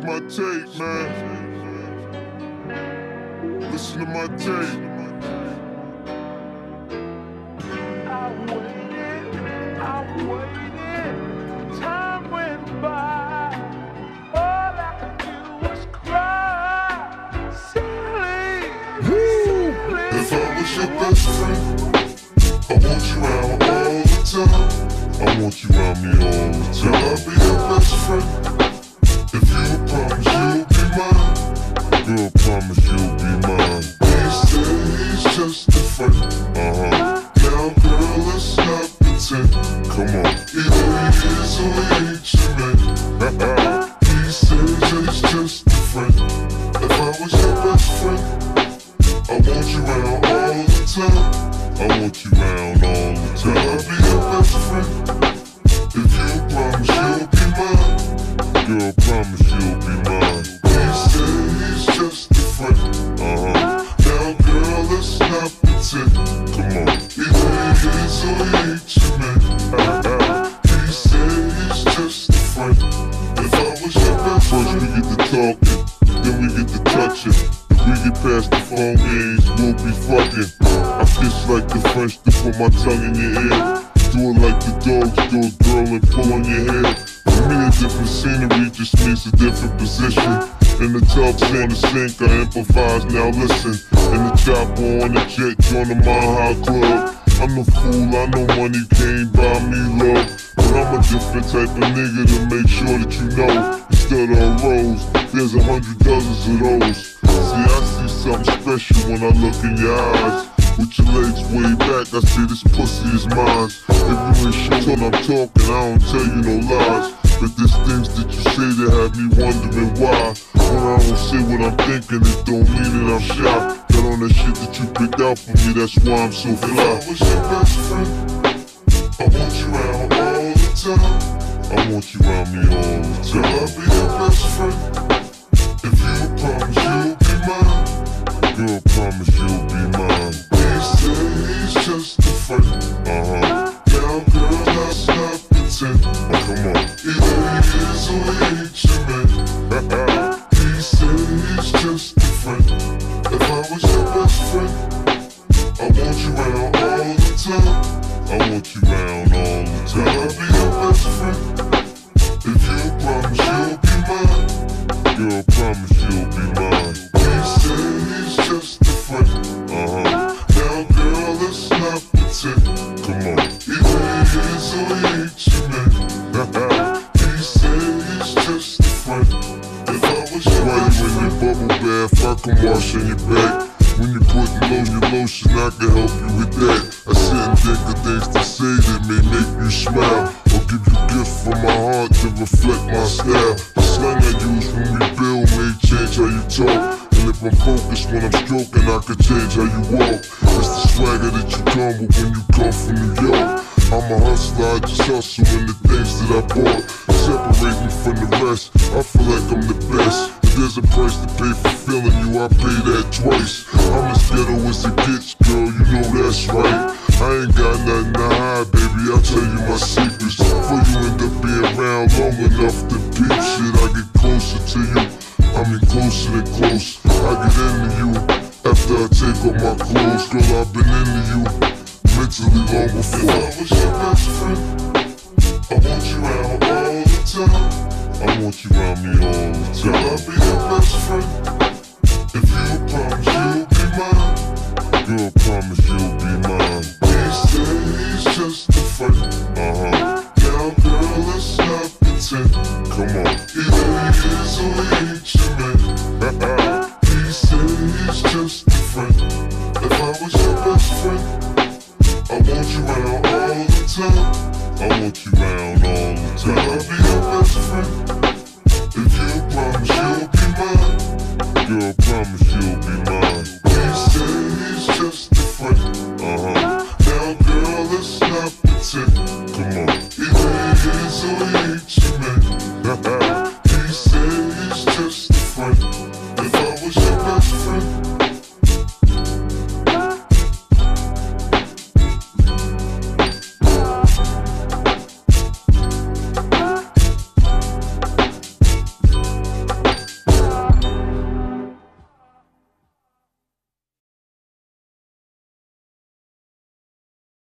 my tape, man. Listen to my tape. I waited, I waited, time went by. All I could do was cry. Silly, silly. If I was your best friend, I want you around all the time. I want you around me all the time. I'll be your best friend. It's just friend. If I was your best friend. I want you around all the time. I want you around all the time. I'll be your best friend. If you promise you'll be mine, girl, promise you'll be mine. Just a friend. Uh huh. Now, girl. Come on. He or he ain't get past the phone games, we'll be fucking. I kiss like the French to put my tongue in your ear. Do it like the dogs do a girl and pull on your hair. For me, a different scenery just means a different position. In the tubs on the sink, I improvise, now listen. In the chopper on the jet, join the High Club. I'm a fool, I know money can't buy me love. But I'm a different type of nigga to make sure that you know. Instead of rose, there's a hundred dozens of those. When I look in your eyes. With your legs way back, I say this pussy is mine. If you ain't sure what I'm talking, I don't tell you no lies. But there's things that you say that have me wondering why. When I don't say what I'm thinking, it don't mean that I'm shy. Got on that shit that you picked out for me, that's why I'm so fly. I was your best friend, I want you around all the time. I want you around me all the time. I'll be your best friend. I can wash on your back. When you putting on your lotion, I can help you with that. I sit and think of things to say that may make you smile. Or give you gifts from my heart to reflect my style. The slang I use when we build may change how you talk. And if I'm focused when I'm stroking, I can change how you walk. It's the swagger that you come with when you come from New York. I'm a hustler, I just hustle in the things that I bought. Separate me from the rest, I feel like I'm the best. There's a price to pay for feeling you, I pay that twice. I'm as ghetto as it gets, girl, you know that's right. I ain't got nothing to hide, baby, I'll tell you my secrets. Before you end up being around long enough to peep shit, I get closer to you. I mean closer than close. I get into you after I take off my clothes, girl, I've been into you mentally long before. If I was your best friend, I want you around all the time. I want you around me all the time. I'll be your best friend. If you promise you'll be mine, girl, promise you'll be mine. These days just a friend. Uh huh. Now, girl, let's not pretend. Come on. Either he is or he ain't your man. These days just a friend. If I was your best friend. I want you around all the time. I want you around all the time. I'll be your best friend. competition.